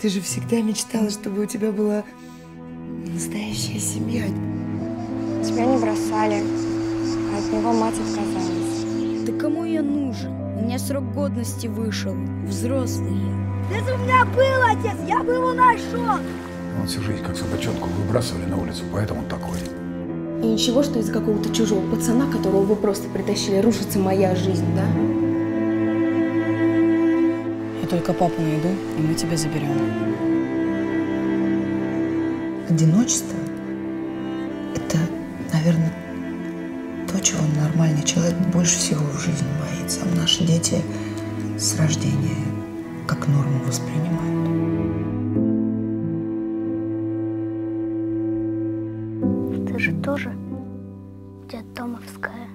Ты же всегда мечтала, чтобы у тебя была настоящая семья. Тебя не бросали, а от него мать отказалась. Да кому я нужен? У меня срок годности вышел, взрослый я. Это у меня был отец, я бы его нашел. Он всю жизнь как собачонку выбрасывали на улицу, поэтому он такой. И ничего, что из-за какого-то чужого пацана, которого вы просто притащили, рушится моя жизнь, да? Я только папу найду, и мы тебя заберем. Одиночество – это, наверное, то, чего нормальный человек больше всего в жизни боится. А наши дети с рождения как норму воспринимают. Же тоже детдомовская.